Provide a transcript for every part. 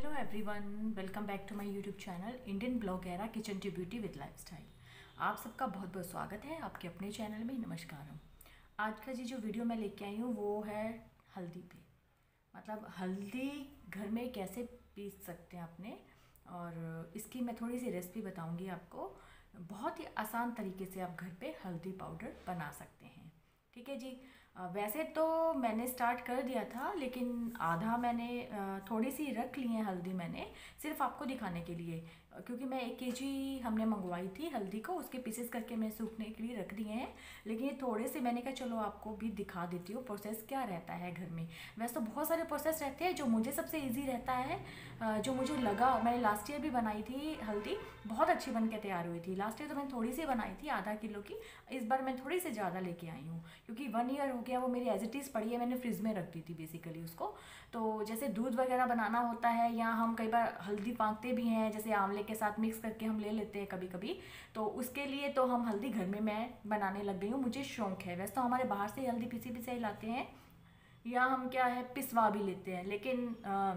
Everyone welcome back to my YouTube channel Indian blog era kitchen to beauty with lifestyle आप सबका बहुत बहुत स्वागत है आपके अपने चैनल में, नमस्कार हूँ आज का जी जो वीडियो मैं लेके आई हूँ, वो है हल्दी पे। मतलब हल्दी घर में कैसे पीस सकते हैं अपने? और इसकी मैं थोड़ी सी रेसिपी बताऊँगी आपको। बहुत ही आसान तरीके से आप घर पर हल्दी पाउडर बना सकते हैं। ठीक है जी? वैसे तो मैंने स्टार्ट कर दिया था, लेकिन आधा मैंने थोड़ी सी रख ली है हल्दी मैंने, सिर्फ़ आपको दिखाने के लिए। क्योंकि मैं एक के जी हमने मंगवाई थी हल्दी को, उसके पीसेस करके मैं सूखने के लिए रख दिए हैं। लेकिन ये थोड़े से मैंने कहा, चलो आपको भी दिखा देती हूँ प्रोसेस क्या रहता है घर में? वैसे तो बहुत सारे प्रोसेस रहते हैं, जो मुझे सबसे ईजी रहता है जो मुझे लगा, मैंने लास्ट ईयर भी बनाई थी हल्दी, बहुत अच्छी बन के तैयार हुई थी। लास्ट ईयर तो मैंने थोड़ी सी बनाई थी, आधा किलो की, इस बार मैं थोड़ी सी ज़्यादा लेके आई हूँ, क्योंकि वन ईयर हो गया, वो मेरी एज इट इज़ पड़ी है, मैंने फ्रिज में रख दी थी बेसिकली उसको। तो जैसे दूध वगैरह बनाना होता है, या हम कई बार हल्दी पाकते भी हैं, जैसे आंवले के साथ मिक्स करके हम ले लेते हैं कभी कभी तो उसके लिए तो हम हल्दी घर में मैं बनाने लग गई हूँ मुझे शौक है। वैसे तो हमारे बाहर से हल्दी पिसी पिसाई लाते हैं या हम क्या है पिसवा भी लेते हैं। लेकिन आ,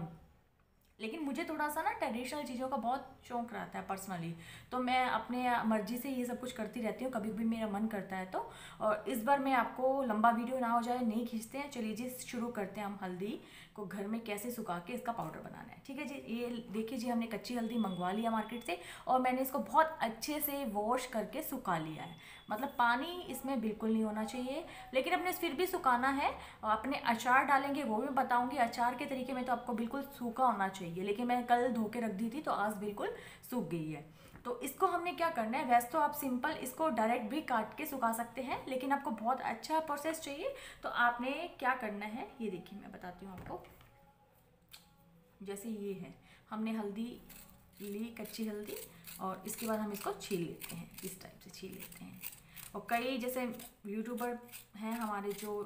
लेकिन मुझे थोड़ा सा ना ट्रेडिशनल चीज़ों का बहुत शौक रहता है पर्सनली तो मैं अपने मर्ज़ी से ये सब कुछ करती रहती हूँ, कभी भी मेरा मन करता है तो। और इस बार मैं आपको लंबा वीडियो ना हो जाए, नहीं खींचते हैं। चलिए जी, शुरू करते हैं हम हल्दी को घर में कैसे सुखा के इसका पाउडर बनाना है। ठीक है जी, ये देखिए जी, हमने कच्ची हल्दी मंगवा लिया मार्केट से और मैंने इसको बहुत अच्छे से वॉश करके सुखा लिया है। मतलब पानी इसमें बिल्कुल नहीं होना चाहिए, लेकिन अपने फिर भी सुखाना है। अपने अचार डालेंगे, वो भी बताऊँगी। अचार के तरीके में तो आपको बिल्कुल सूखा होना चाहिए, लेकिन मैं कल धो के रख दी थी तो आज बिल्कुल सूख गई है। तो इसको हमने क्या करना है? वैसे तो आप सिंपल इसको डायरेक्ट भी काट के सुखा सकते हैं लेकिन आपको बहुत अच्छा प्रोसेस चाहिए। तो आपने क्या करना है? ये देखिए मैं बताती हूँ आपको। जैसे ये है हमने हल्दी ली कच्ची हल्दी और इसके बाद हम इसको छील लेते हैं इस टाइप से छील लेते हैं। और कई जैसे यूट्यूबर हैं हमारे जो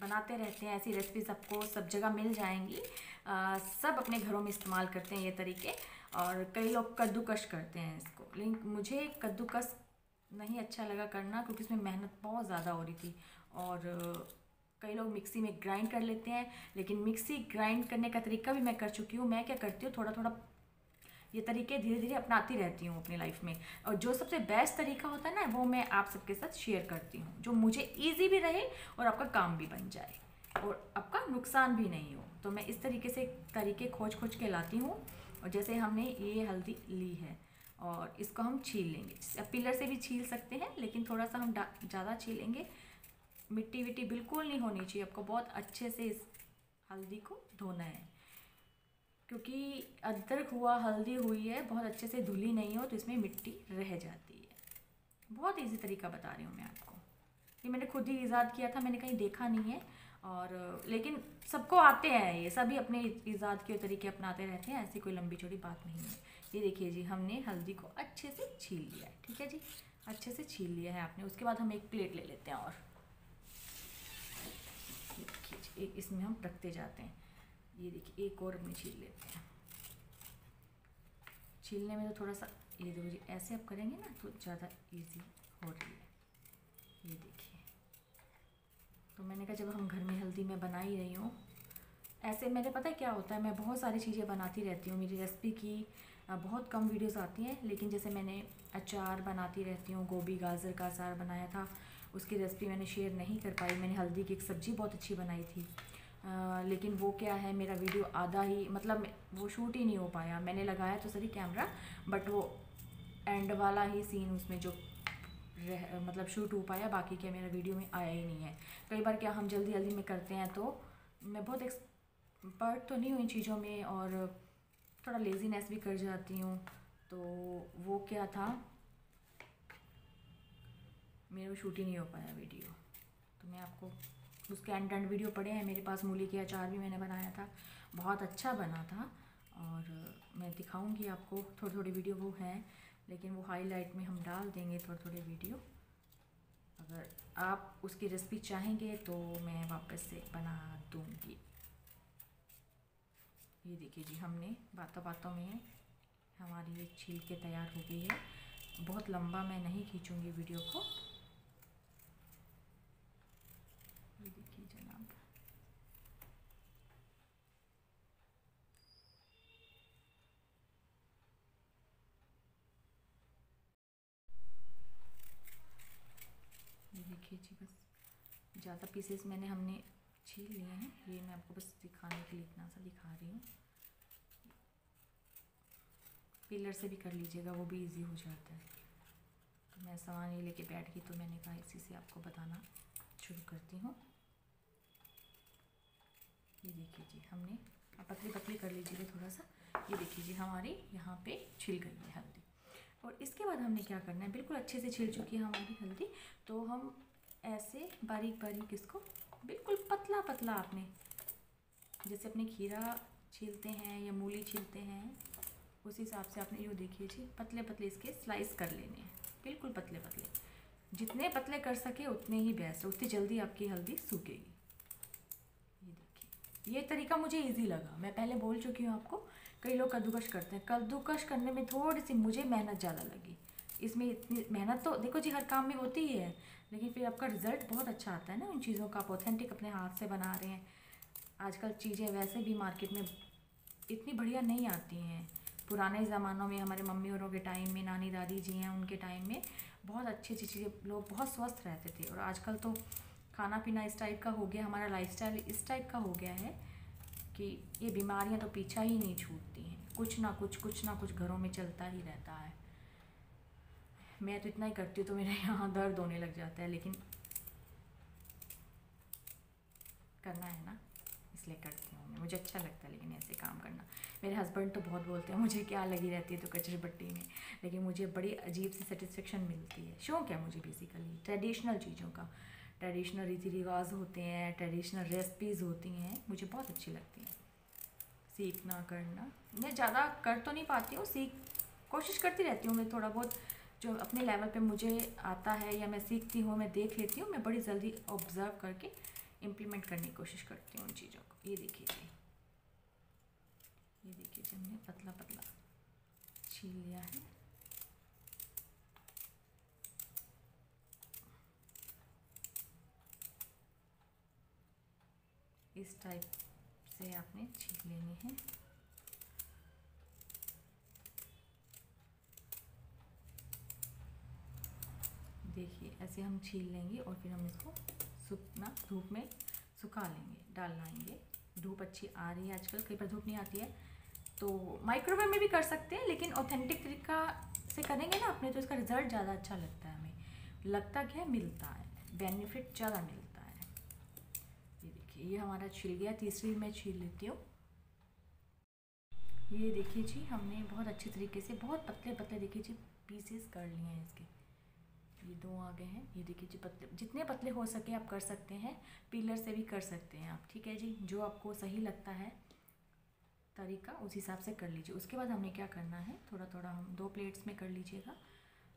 बनाते रहते हैं ऐसी रेसिपी सबको सब जगह मिल जाएँगी। आ, सब अपने घरों में इस्तेमाल करते हैं ये तरीके। और कई लोग कद्दूकश करते हैं इसको। लेकिन मुझे कद्दूकस नहीं अच्छा लगा करना क्योंकि इसमें मेहनत बहुत ज़्यादा हो रही थी और कई लोग मिक्सी में ग्राइंड कर लेते हैं, लेकिन मिक्सी ग्राइंड करने का तरीका भी मैं कर चुकी हूँ। मैं क्या करती हूँ थोड़ा थोड़ा ये तरीके धीरे धीरे अपनाती रहती हूँ अपनी लाइफ में। और जो सबसे बेस्ट तरीका होता है ना, वो मैं आप सबके साथ शेयर करती हूँ, जो मुझे ईजी भी रहे और आपका काम भी बन जाए। और आपका नुकसान भी नहीं हो। तो मैं इस तरीके से तरीके खोज खोज के लाती हूँ। और जैसे हमने ये हल्दी ली है और इसको हम छील लेंगे। पिलर से भी छील सकते हैं, लेकिन थोड़ा सा हम ज़्यादा छीलेंगे मिट्टी विट्टी बिल्कुल नहीं होनी चाहिए। आपको बहुत अच्छे से इस हल्दी को धोना है। क्योंकि अदरक हुआ, हल्दी हुई है, बहुत अच्छे से धुली नहीं हो तो इसमें मिट्टी रह जाती है। बहुत इजी तरीका बता रही हूँ मैं आपको। ये मैंने खुद ही ईजाद किया था, मैंने कहीं देखा नहीं है। और, लेकिन सबको आते हैं ये, सभी अपने ईजाद के तरीके अपनाते रहते हैं, ऐसी कोई लंबी चौड़ी बात नहीं है। ये देखिए जी, हमने हल्दी को अच्छे से छील लिया है, ठीक है जी? अच्छे से छील लिया है आपने, उसके बाद हम एक प्लेट ले लेते हैं और। एक इसमें हम रखते जाते हैं। ये देखिए, एक और अपने छील लेते हैं। छीलने में तो थोड़ा सा, ये देखो जी, ऐसे आप करेंगे ना तो ज़्यादा ईजी हो रही है। ये देखिए। तो मैंने कहा जब हम घर में हल्दी में बना ही रही हूँ। ऐसे मेरे पता है क्या होता है? मैं बहुत सारी चीज़ें बनाती रहती हूँ। मेरी रेसिपी की बहुत कम वीडियोस आती हैं लेकिन जैसे मैंने अचार बनाती रहती हूँ गोभी गाजर का अचार बनाया था उसकी रेसिपी मैंने शेयर नहीं कर पाई। मैंने हल्दी की एक सब्ज़ी बहुत अच्छी बनाई थी। आ, लेकिन वो क्या है मेरा वीडियो आधा ही मतलब वो शूट ही नहीं हो पाया। मैंने लगाया तो सही कैमरा बट वो एंड वाला ही सीन उसमें जो रह मतलब शूट हो पाया, बाकी क्या मेरा वीडियो में आया ही नहीं है। कई बार क्या हम जल्दी जल्दी में करते हैं तो मैं बहुत एक्सपर्ट तो नहीं हूँ इन चीज़ों में और थोड़ा लेज़ीनेस भी कर जाती हूँ। तो वो क्या था? मेरे मेरा शूट ही नहीं हो पाया वीडियो तो मैं आपको, उसके एंड एंड वीडियो पड़े हैं। मेरे पास मूली के अचार भी मैंने बनाया था। बहुत अच्छा बना था और मैं दिखाऊँगी आपको थोड़ी थोड़ी वीडियो वो हैं। लेकिन वो हाईलाइट में हम डाल देंगे थोड़े थोड़े वीडियो अगर आप उसकी रेसिपी चाहेंगे तो मैं वापस से बना दूँगी। ये देखिए जी, हमने बातों बातों में हमारी ये छील के तैयार हो गई है। बहुत लंबा मैं नहीं खींचूँगी वीडियो को ये देखिए जनाब देखिए जी बस ज़्यादा पीसेस मैंने हमने छील लिए हैं। ये मैं आपको बस दिखाने के लिए इतना सा दिखा रही हूँ। पिलर से भी कर लीजिएगा, वो भी इजी हो जाता है। तो मैं सामान ये लेके बैठ गई तो मैंने कहा इसी से आपको बताना शुरू करती हूँ। ये देखिए जी, हमने आप पतली पतली कर लीजिएगा थोड़ा सा ये देखिए जी, हमारी यहाँ पे छिल गई है हल्दी। और इसके बाद हमने क्या करना है? बिल्कुल अच्छे से छिल चुकी है हमारी हल्दी। तो हम ऐसे बारीक बारीक इसको बिल्कुल पतला पतला आपने, जैसे अपने खीरा छीलते हैं या मूली छीलते हैं, उस हिसाब से आपने यूँ देखिए जी पतले पतले इसके स्लाइस कर लेने हैं, बिल्कुल पतले पतले जितने पतले कर सके उतने ही बेस्ट, उतनी जल्दी आपकी हल्दी सूखेगी। ये देखिए, ये तरीका मुझे इजी लगा, मैं पहले बोल चुकी हूँ आपको, कई लोग कद्दूकश करते हैं, कद्दूकश करने में थोड़ी सी मुझे मेहनत ज़्यादा लगी। इसमें इतनी, मेहनत तो देखो जी, हर काम में होती ही है लेकिन फिर आपका रिज़ल्ट बहुत अच्छा आता है ना उन चीज़ों का, आप ऑथेंटिक अपने हाथ से बना रहे हैं। आजकल चीज़ें वैसे भी मार्केट में इतनी बढ़िया नहीं आती हैं। पुराने ज़मानों में हमारे मम्मी औरों के टाइम में, नानी दादी जी हैं उनके टाइम में बहुत अच्छी अच्छी चीज़ें, लोग बहुत स्वस्थ रहते थे। और आजकल तो खाना पीना इस टाइप का हो गया, हमारा लाइफस्टाइल इस टाइप का हो गया है कि ये बीमारियाँ तो पीछा ही नहीं छूटती हैं। कुछ ना कुछ कुछ ना कुछ घरों में चलता ही रहता है। मैं तो इतना ही करती हूँ तो मेरे यहाँ दर्द होने लग जाता है, लेकिन करना है ना? इसलिए करती हूँ मुझे अच्छा लगता है लेकिन ऐसे काम करना। मेरे हस्बैंड तो बहुत बोलते हैं, मुझे क्या लगी रहती है तो कचरे बट्टी में? लेकिन मुझे बड़ी अजीब सी सेटिस्फेक्शन मिलती है। शौक है मुझे बेसिकली ट्रेडिशनल चीज़ों का। ट्रेडिशनल रीति रिवाज होते हैं ट्रेडिशनल रेसिपीज़ होती हैं। मुझे बहुत अच्छी लगती हैं। सीखना, करना। मैं ज़्यादा कर तो नहीं पाती हूँ, सीख, कोशिश करती रहती हूँ मैं थोड़ा बहुत। जो अपने लेवल पे मुझे आता है या मैं सीखती हूँ, मैं देख लेती हूँ, मैं बड़ी जल्दी ऑब्ज़र्व करके इम्प्लीमेंट करने की कोशिश करती हूँ उन चीज़ों को। ये देखिए जी ये देखिए जी, हमने पतला पतला छील लिया है। इस टाइप से आपने छील लेनी है। देखिए, ऐसे हम छील लेंगे और फिर हम इसको सूखना धूप में सुखा लेंगे, डाल लाएँगे। धूप अच्छी आ रही है आजकल, कई बार धूप नहीं आती है। तो माइक्रोवेव में भी कर सकते हैं, लेकिन ऑथेंटिक तरीका से करेंगे ना अपने तो इसका रिज़ल्ट ज़्यादा अच्छा लगता है हमें। लगता क्या है? मिलता है। बेनिफिट ज़्यादा मिलता है। ये देखिए, ये हमारा छिल गया, तीसरी मैं छील लेती हूँ। ये देखिए जी, हमने बहुत अच्छे तरीके से, बहुत पतले पतले देखिए जी पीसेस कर लिए हैं इसके। ये दो आ गए हैं। ये देखिए जी पतले, जितने पतले हो सके आप कर सकते हैं, पीलर से भी कर सकते हैं आप, ठीक है जी? जो आपको सही लगता है, तरीका उस हिसाब से कर लीजिए। उसके बाद हमें क्या करना है थोड़ा थोड़ा हम दो प्लेट्स में कर लीजिएगा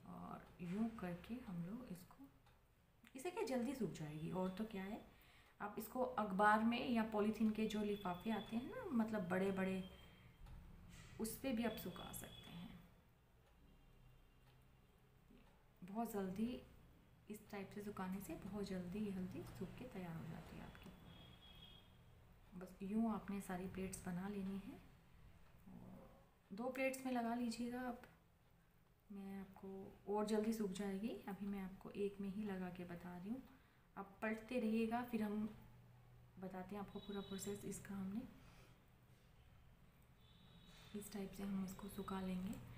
और यूँ करके हम लोग इसको, इसे क्या जल्दी सूख जाएगी? और तो क्या है, आप इसको अखबार में या पॉलीथीन के जो लिफाफे आते हैं ना मतलब बड़े बड़े उस पर भी आप सुखा सकते बहुत जल्दी इस टाइप से सुखाने से बहुत जल्दी ये हल्दी सूख के तैयार हो जाती है आपकी। बस यूँ आपने सारी प्लेट्स बना लेनी है। दो प्लेट्स में लगा लीजिएगा आप। मैं आपको और जल्दी सूख जाएगी। अभी मैं आपको एक में ही लगा के बता रही हूँ। आप पलटते रहिएगा, फिर हम बताते हैं आपको पूरा प्रोसेस इसका हमने। इस टाइप से हम इसको सुखा लेंगे।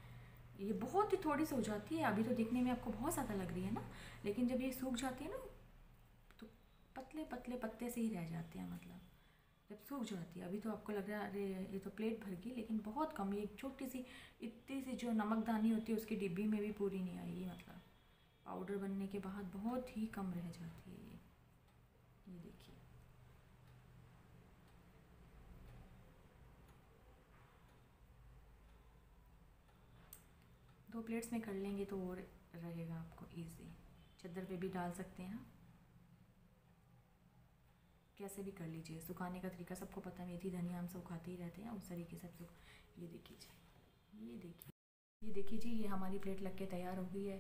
ये बहुत ही थोड़ी सी हो जाती है। अभी तो देखने में आपको बहुत ज़्यादा लग रही है ना? लेकिन जब ये सूख जाती है ना तो पतले पतले पत्ते से ही रह जाते हैं मतलब। जब सूख जाती है, अभी तो आपको लग रहा है, अरे, ये तो प्लेट भर गई, लेकिन बहुत कम। एक छोटी सी, इतनी सी जो नमकदानी होती है, उसकी डिब्बी में भी पूरी नहीं आएगी मतलब। पाउडर बनने के बाद बहुत ही कम रह जाती है ये ये देखिए दो प्लेट्स में कर लेंगे तो और रहेगा आपको इजी चद्दर पे भी डाल सकते हैं कैसे भी कर लीजिए। सुखाने का तरीका सबको पता है, मेथी, धनिया हम सब खाते ही रहते हैं, उस तरीके से सुख ये देखिए ये देखिए ये देखिए जी, ये हमारी प्लेट लग के तैयार हो गई है।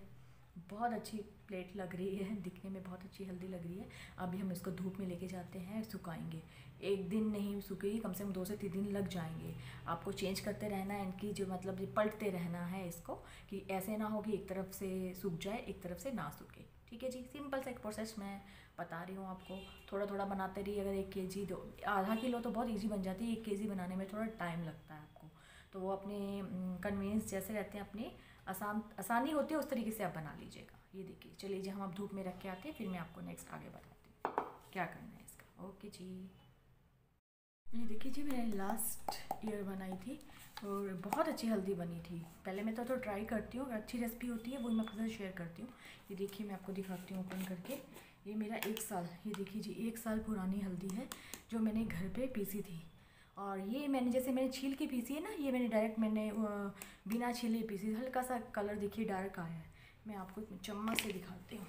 बहुत अच्छी प्लेट लग रही है, दिखने में बहुत अच्छी हल्दी लग रही है। अभी हम इसको धूप में लेके जाते हैं, सुखाएँगे। एक दिन नहीं सूखेगी, कम से कम दो से तीन दिन लग जाएँगे। आपको चेंज करते रहना है, इनकी जो मतलब पलटते रहना है इसको, कि ऐसे ना हो कि एक तरफ़ से सूख जाए, एक तरफ़ से ना सूखे। ठीक है जी? सिंपल सा एक प्रोसेस मैं बता रही हूँ आपको। थोड़ा थोड़ा बनाते रहिए, अगर एक के जी दो, आधा किलो तो बहुत ईजी बन जाती है, एक के जी बनाने में थोड़ा टाइम लगता है आपको। तो वो अपने कन्वीनियंस जैसे रहते हैं, अपने आसान आसानी होती है उस तरीके से आप बना लीजिएगा। ये देखिए चलिए जी हम आप धूप में रख के आते हैं फिर मैं आपको नेक्स्ट आगे बताती हूँ। क्या करना है इसका? ओके जी। ये देखिए जी मैंने लास्ट ईयर बनाई थी और बहुत अच्छी हल्दी बनी थी। पहले मैं तो, तो ट्राई करती हूँ अच्छी रेसिपी होती है वही मैं आपके शेयर करती हूँ। ये देखिए मैं आपको दिखाती हूँ ओपन करके। ये मेरा एक साल ये देखिए जी एक साल पुरानी हल्दी है जो मैंने घर पे पीसी थी। और ये मैंने, जैसे मैंने छील के पीसी है ना, ये मैंने डायरेक्ट मैंने बिना छीले पीसी हल्का सा कलर देखिए डार्क आया है। मैं आपको चम्मच से दिखाती हूँ।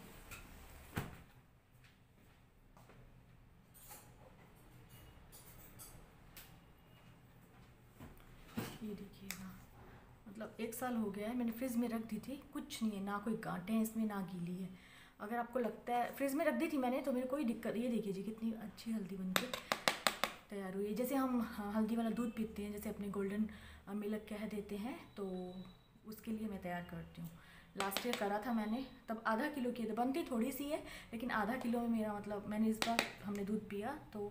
ये देखिएगा। मतलब एक साल हो गया है, मैंने फ्रिज में रख दी थी। कुछ नहीं है, ना कोई गांठें हैं इसमें, ना गीली है। अगर आपको लगता है फ्रिज में रख दी थी मैंने तो मेरे कोई दिक्कत, ये देखिए जी, कितनी अच्छी हल्दी बन के। तैयार हुई है। जैसे हम हल्दी वाला दूध पीते हैं, जैसे अपने गोल्डन मिल्क कह देते हैं तो उसके लिए मैं तैयार करती हूँ। लास्ट ईयर करा था मैंने, तब आधा किलो की बनती थोड़ी सी है, लेकिन आधा किलो में मेरा मतलब मैंने इस बार हमने दूध पिया तो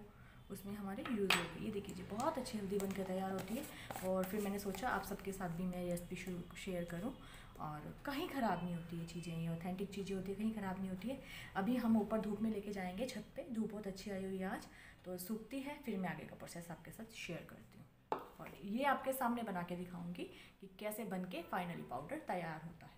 उसमें हमारे यूज़ हो गई। ये देखिए जी, बहुत अच्छी हल्दी बनकर तैयार होती है, और फिर मैंने सोचा आप सबके साथ भी मैं रेसिपी शेयर करूँ, और कहीं ख़राब नहीं होती है चीज़ें, ये ऑथेंटिक चीज़ें होती है, कहीं ख़राब नहीं होती है। अभी हम ऊपर धूप में लेके जाएँगे छत पे, धूप बहुत अच्छी आई हुई है आज तो सूखती है, फिर मैं आगे का प्रोसेस आपके साथ शेयर करती हूँ। और ये आपके सामने बना के दिखाऊँगी कि कैसे बन के फाइनली पाउडर तैयार होता है।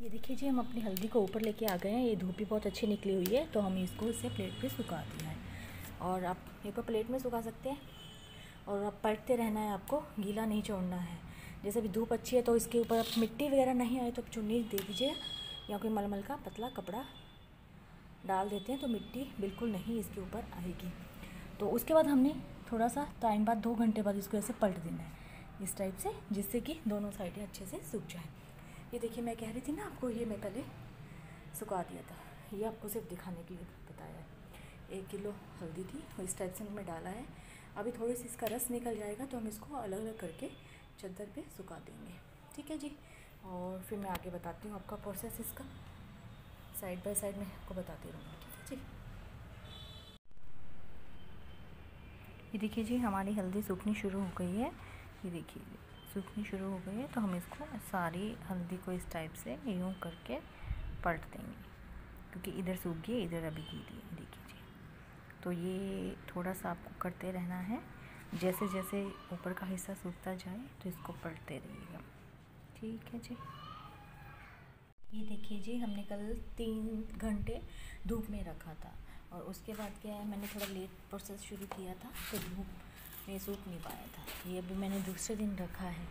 ये देखिए जी, हम अपनी हल्दी को ऊपर लेके आ गए हैं। ये धूप भी बहुत अच्छी निकली हुई है तो हम इसको इसे प्लेट पे सुखा दिया है। और आप बार प्लेट में सुखा सकते हैं। और अब पलटते रहना है आपको, गीला नहीं छोड़ना है। जैसे अभी धूप अच्छी है तो इसके ऊपर मिट्टी वगैरह नहीं आए तो आप चुन्नी दे दीजिए, या कोई मलमल का पतला कपड़ा डाल देते हैं तो मिट्टी बिल्कुल नहीं इसके ऊपर आएगी। तो उसके बाद हमने थोड़ा सा टाइम बाद, दो घंटे बाद इसको ऐसे पलट देना है, इस टाइप से, जिससे कि दोनों साइडें अच्छे से सूख जाए। ये देखिए, मैं कह रही थी ना आपको, ये मैं पहले सुखा दिया था। ये आपको सिर्फ़ दिखाने के लिए बताया है। एक किलो हल्दी थी और इस टाइप से मैंने डाला है। अभी थोड़ी सी इसका रस निकल जाएगा तो हम इसको अलग अलग करके चद्दर पे सुखा देंगे। ठीक है जी? और फिर मैं आगे बताती हूँ आपका प्रोसेस इसका। साइड बाय साइड मैं आपको बताती रहूँगी। ठीक है जी? ये देखिए जी, हमारी हल्दी सूखनी शुरू हो गई है। ये देखिए, सूखनी शुरू हो गई है तो हम इसको सारी हल्दी को इस टाइप से यूँ करके पलट देंगे। क्योंकि इधर सूख गई, इधर अभी गीली है देखिए। तो ये थोड़ा सा आपको करते रहना है। जैसे जैसे ऊपर का हिस्सा सूखता जाए तो इसको पलटते रहिएगा। ठीक है जी? ये देखिए जी, हमने कल तीन घंटे धूप में रखा था। और उसके बाद क्या है, मैंने थोड़ा लेट प्रोसेस शुरू किया था तो धूप में सूख नहीं पाया था। ये अभी मैंने दूसरे दिन रखा है।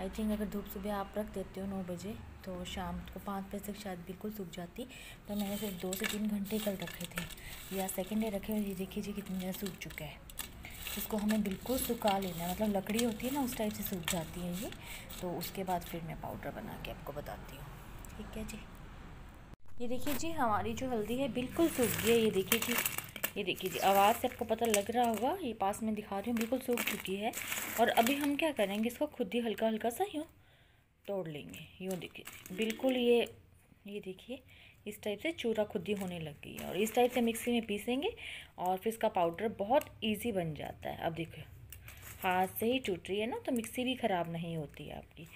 आई थिंक अगर धूप सुबह आप रख देते हो नौ बजे तो शाम को पाँच बजे तक शायद बिल्कुल सूख जाती। पर मैंने सिर्फ़ दो से तीन घंटे कल रखे थे। या सेकेंड डे रखे हुए ये देखिए जी कितनी ज़्यादा सूख चुका है। इसको हमें बिल्कुल सुखा लेना मतलब लकड़ी होती है ना, उस टाइप से सूख जाती है ये। तो उसके बाद फिर मैं पाउडर बना के आपको बताती हूँ। ठीक है जी? ये देखिए जी, हमारी जो हल्दी है बिल्कुल सूख गई है। ये देखिए जी ये देखिए जी, आवाज़ से आपको पता लग रहा होगा, ये पास में दिखा रही हूँ, बिल्कुल सूख चुकी है। और अभी हम क्या करेंगे, इसको खुद ही हल्का हल्का सा यूँ तोड़ लेंगे। यूँ देखिए बिल्कुल ये ये देखिए, इस टाइप से चूरा खुद ही होने लग गई है। और इस टाइप से मिक्सी में पीसेंगे और फिर इसका पाउडर बहुत ईजी बन जाता है। अब देखो हाथ से ही टूट रही है ना तो मिक्सी भी ख़राब नहीं होती है आपकी।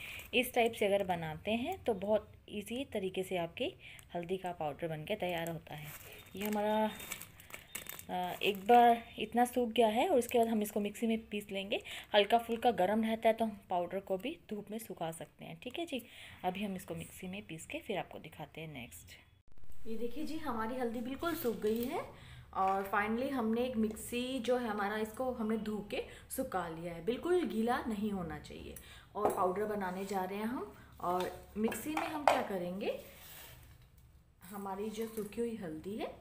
इस टाइप से अगर बनाते हैं तो बहुत इजी तरीके से आपकी हल्दी का पाउडर बन के तैयार होता है। ये हमारा एक बार इतना सूख गया है और उसके बाद हम इसको मिक्सी में पीस लेंगे। हल्का फुल्का गर्म रहता है तो हम पाउडर को भी धूप में सुखा सकते हैं, ठीक है जी? अभी हम इसको मिक्सी में पीस के फिर आपको दिखाते हैं नेक्स्ट ये देखिए जी, हमारी हल्दी बिल्कुल सूख गई है और फाइनली हमने एक मिक्सी जो है हमारा इसको हमने धो के सुखा लिया है। बिल्कुल गीला नहीं होना चाहिए और पाउडर बनाने जा रहे हैं हम और मिक्सी में हम क्या करेंगे? हमारी जो सूखी हुई हल्दी है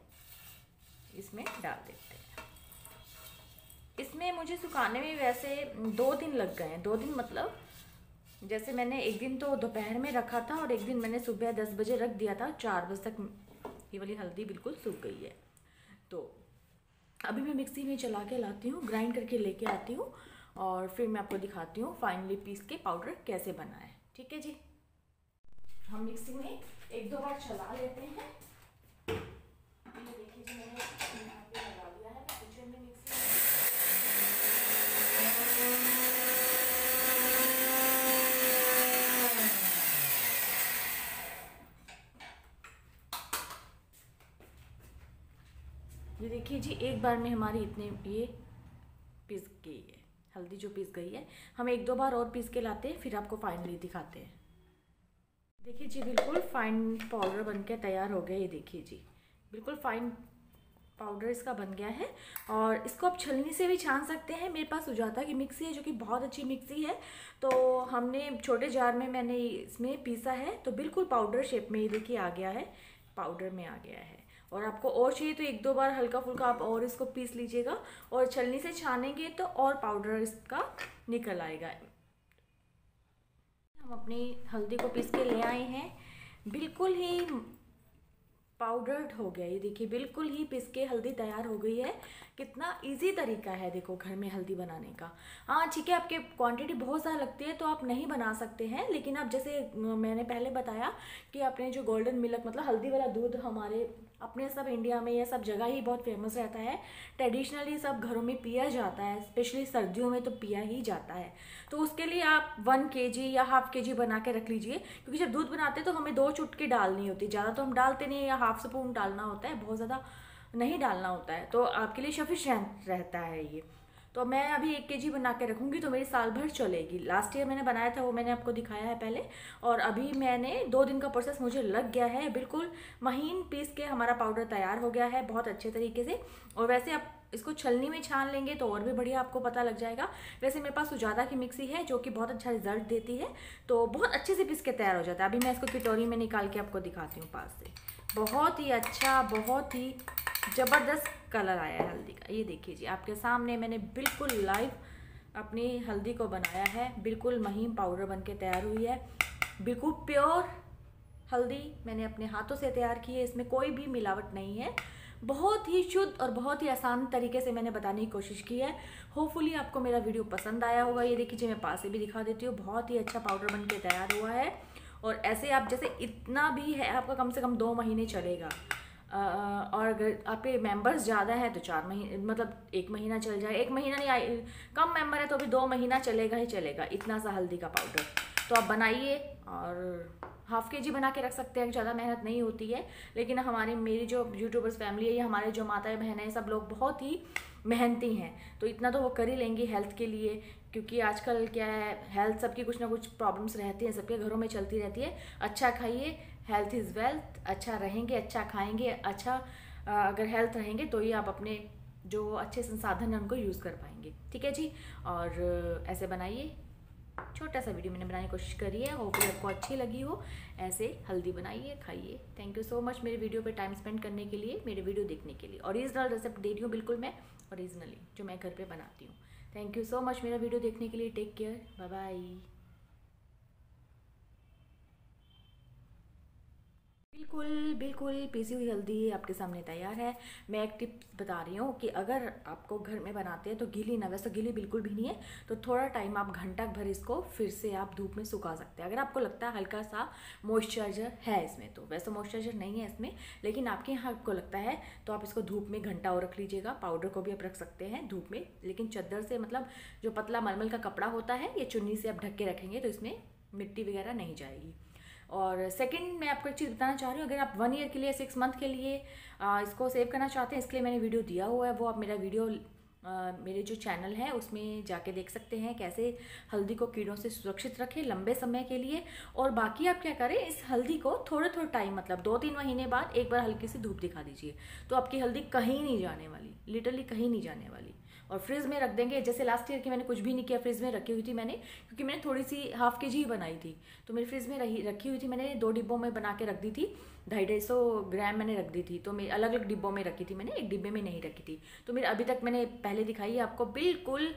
इसमें डाल देते हैं। इसमें मुझे सुखाने में वैसे दो दिन लग गए हैं। दो दिन मतलब जैसे मैंने एक दिन तो दोपहर में रखा था और एक दिन मैंने सुबह दस बजे रख दिया था। चार बजे तक ये वाली हल्दी बिल्कुल सूख गई है। तो अभी मैं मिक्सी में चला के लाती हूँ, ग्राइंड करके लेके आती हूँ और फिर मैं आपको दिखाती हूँ फाइनली पीस के पाउडर कैसे बना है। ठीक है जी? हम मिक्सी में एक दो बार चला लेते हैं। देखिए जी, मैंने यहाँ पे लगा दिया है किचन में मिक्सी ये देखिए जी एक बार में हमारी इतने ये पीस गई है, हल्दी जो पीस गई है, हम एक दो बार और पीस के लाते हैं, फिर आपको फाइनली दिखाते हैं। देखिए जी, बिल्कुल फाइन पाउडर बन के तैयार हो गया, ये देखिए जी। बिल्कुल फाइन पाउडर इसका बन गया है, और इसको आप छलनी से भी छान सकते हैं। मेरे पास सुजाता की मिक्सी है, जो कि बहुत अच्छी मिक्सी है। तो हमने छोटे जार में मैंने इसमें पीसा है तो बिल्कुल पाउडर शेप में ये देखिए आ गया है पाउडर में आ गया है। और आपको और चाहिए तो एक दो बार हल्का फुल्का आप और इसको पीस लीजिएगा। और छलनी से छानेंगे तो और पाउडर इसका निकल आएगा। हम अपनी हल्दी को पीस के ले आए हैं। बिल्कुल ही पाउडर्ड हो गया ये। देखिए, बिल्कुल ही पिस के हल्दी तैयार हो गई है। कितना इजी तरीका है देखो घर में हल्दी बनाने का। हाँ ठीक है, आपके क्वांटिटी बहुत ज़्यादा लगती है तो आप नहीं बना सकते हैं, लेकिन आप जैसे मैंने पहले बताया कि आपने जो गोल्डन मिल्क मतलब हल्दी वाला दूध हमारे, अपने सब इंडिया में यह सब जगह ही बहुत फ़ेमस रहता है ट्रेडिशनली सब घरों में पिया जाता है स्पेशली सर्दियों में तो पिया ही जाता है। तो उसके लिए आप वन के जी या हाफ़ के जी बना के रख लीजिए, क्योंकि जब दूध बनाते हैं तो हमें दो चुटकी डालनी होती है, ज़्यादा तो हम डालते नहीं या हाफ़ स्पून डालना होता है, बहुत ज़्यादा नहीं डालना होता है। तो आपके लिए सफिशेंट रहता है ये। तो मैं अभी एक के जी बना के रखूँगी तो मेरी साल भर चलेगी। लास्ट ईयर मैंने बनाया था, वो मैंने आपको दिखाया है पहले। और अभी मैंने दो दिन का प्रोसेस मुझे लग गया है। बिल्कुल महीन पीस के हमारा पाउडर तैयार हो गया है बहुत अच्छे तरीके से। और वैसे आप इसको छलनी में छान लेंगे तो और भी बढ़िया आपको पता लग जाएगा। वैसे मेरे पास सुजाता की मिक्सी है, जो कि बहुत अच्छा रिज़ल्ट देती है। तो बहुत अच्छे से पीस के तैयार हो जाता है। अभी मैं इसको कटोरी में निकाल के आपको दिखाती हूँ पास से। बहुत ही अच्छा बहुत ही ज़बरदस्त कलर आया है हल्दी का। ये देखिए जी, आपके सामने मैंने बिल्कुल लाइव अपनी हल्दी को बनाया है। बिल्कुल महीम पाउडर बन के तैयार हुई है। बिल्कुल प्योर हल्दी मैंने अपने हाथों से तैयार की है। इसमें कोई भी मिलावट नहीं है। बहुत ही शुद्ध और बहुत ही आसान तरीके से मैंने बताने की कोशिश की है। होपफुली आपको मेरा वीडियो पसंद आया होगा। ये देखिए मैं पास से भी दिखा देती हूँ। बहुत ही अच्छा पाउडर बन के तैयार हुआ है। और ऐसे आप जैसे इतना भी है, आपका कम से कम दो महीने चलेगा। और अगर आपके मेंबर्स ज़्यादा है तो चार महीने मतलब एक महीना चल जाए। एक महीना नहीं, आई, कम मेंबर है तो अभी दो महीना चलेगा ही चलेगा, इतना सा हल्दी का पाउडर तो आप बनाइए और हाफ़ के जी बना के रख सकते हैं, ज़्यादा मेहनत नहीं होती है। लेकिन हमारे, मेरी जो यूट्यूबर्स फैमिली है, या हमारे जो माताएँ बहन हैं, सब लोग बहुत ही मेहनती हैं। तो इतना तो वो कर ही लेंगी हेल्थ के लिए क्योंकि आजकल क्या है हेल्थ सबकी कुछ ना कुछ प्रॉब्लम्स रहती हैं, सबके घरों में चलती रहती है। अच्छा खाइए हेल्थ इज़ वेल्थ अच्छा रहेंगे अच्छा खाएँगे अच्छा अगर हेल्थ रहेंगे तो ही आप अपने जो अच्छे संसाधन हैं उनको यूज़ कर पाएँगे। ठीक है जी? और ऐसे बनाइए। छोटा सा वीडियो मैंने बनाने की कोशिश करी है। होपफुली आपको अच्छी लगी हो। ऐसे हल्दी बनाइए, खाइए। थैंक यू सो मच मेरे वीडियो पे टाइम स्पेंड करने के लिए, मेरे वीडियो देखने के लिए। ओरिजिनल रेसिपी दे रही हूँ बिल्कुल मैं ओरिजिनली जो मैं घर पे बनाती हूँ। थैंक यू सो मच मेरा वीडियो देखने के लिए टेक केयर बाय बाय बिल्कुल बिल्कुल, पीसी हुई हल्दी आपके सामने तैयार है। मैं एक टिप्स बता रही हूँ कि अगर आपको घर में बनाते हैं तो गीली ना, वैसे गीली बिल्कुल भी नहीं है तो थोड़ा टाइम आप घंटा भर इसको फिर से आप धूप में सुखा सकते हैं। अगर आपको लगता है हल्का सा मॉइस्चराइजर है इसमें तो वैसे मॉइस्चराइजर नहीं है इसमें, लेकिन आपके यहाँ आपको लगता है तो आप इसको धूप में घंटा और रख लीजिएगा। पाउडर को भी आप रख सकते हैं धूप में, लेकिन चद्दर से मतलब जो पतला मलमल का कपड़ा होता है, या चुन्नी से आप ढक के रखेंगे तो इसमें मिट्टी वगैरह नहीं जाएगी। और सेकंड मैं आपको एक चीज़ बताना चाह रही हूँ अगर आप वन ईयर के लिए सिक्स मंथ के लिए आ, इसको सेव करना चाहते हैं इसके लिए मैंने वीडियो दिया हुआ है वो आप मेरा वीडियो आ, मेरे जो चैनल है उसमें जाके देख सकते हैं कैसे हल्दी को कीड़ों से सुरक्षित रखें लंबे समय के लिए। और बाकी आप क्या करें इस हल्दी को थोड़े थोड़े टाइम मतलब दो तीन महीने बाद एक बार हल्की सी धूप दिखा दीजिए। तो आपकी हल्दी कहीं नहीं जाने वाली लिटरली कहीं नहीं जाने वाली। और फ्रिज में रख देंगे। जैसे लास्ट ईयर की मैंने कुछ भी नहीं किया, फ्रिज में रखी हुई थी मैंने, क्योंकि मैंने थोड़ी सी हाफ़ के जी ही बनाई थी। तो मेरी फ्रिज में रही, रखी हुई थी मैंने, दो डिब्बों में बना के रख दी थी। ढाई ढाई सौ ग्राम मैंने रख दी थी। तो मैं अलग अलग डिब्बों में रखी थी मैंने, एक डिब्बे में नहीं रखी थी। तो मेरे अभी तक मैंने पहले दिखाई है आपको, बिल्कुल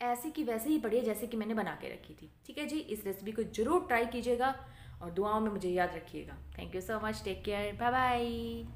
ऐसी की वैसे ही पड़ी है जैसे कि मैंने बना के रखी थी। ठीक है जी, इस रेसिपी को ज़रूर ट्राई कीजिएगा और दुआओं में मुझे याद रखिएगा। Thank you so much take care bye bye